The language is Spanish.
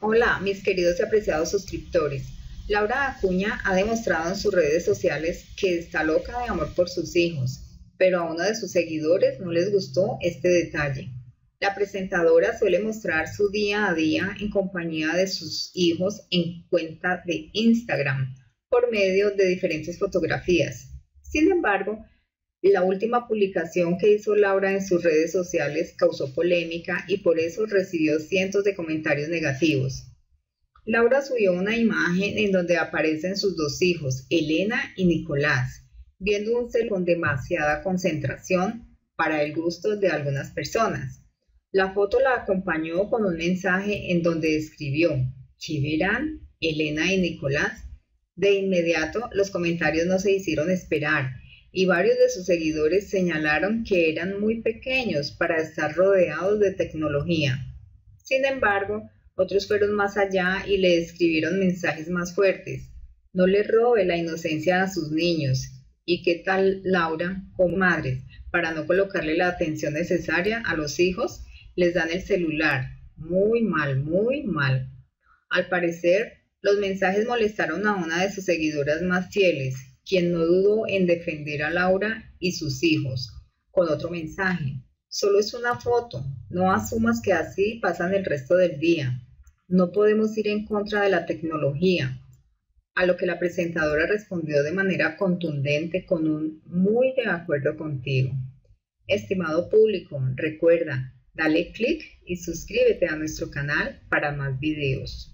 Hola, mis queridos y apreciados suscriptores. Laura Acuña ha demostrado en sus redes sociales que está loca de amor por sus hijos, pero a uno de sus seguidores no les gustó este detalle. La presentadora suele mostrar su día a día en compañía de sus hijos en cuenta de Instagram por medio de diferentes fotografías. Sin embargo, la última publicación que hizo Laura en sus redes sociales causó polémica y por eso recibió cientos de comentarios negativos. Laura subió una imagen en donde aparecen sus dos hijos, Elena y Nicolás, viendo un cel con demasiada concentración para el gusto de algunas personas. La foto la acompañó con un mensaje en donde escribió, ¿qué Elena y Nicolás? De inmediato los comentarios no se hicieron esperar y varios de sus seguidores señalaron que eran muy pequeños para estar rodeados de tecnología. Sin embargo, otros fueron más allá y le escribieron mensajes más fuertes. No le robe la inocencia a sus niños. ¿Y qué tal Laura, como madres, para no colocarle la atención necesaria a los hijos? Les dan el celular. Muy mal, muy mal. Al parecer, los mensajes molestaron a una de sus seguidoras más fieles, quien no dudó en defender a Laura y sus hijos, con otro mensaje. Solo es una foto, no asumas que así pasan el resto del día. No podemos ir en contra de la tecnología. A lo que la presentadora respondió de manera contundente con un muy de acuerdo contigo. Estimado público, recuerda, dale click y suscríbete a nuestro canal para más videos.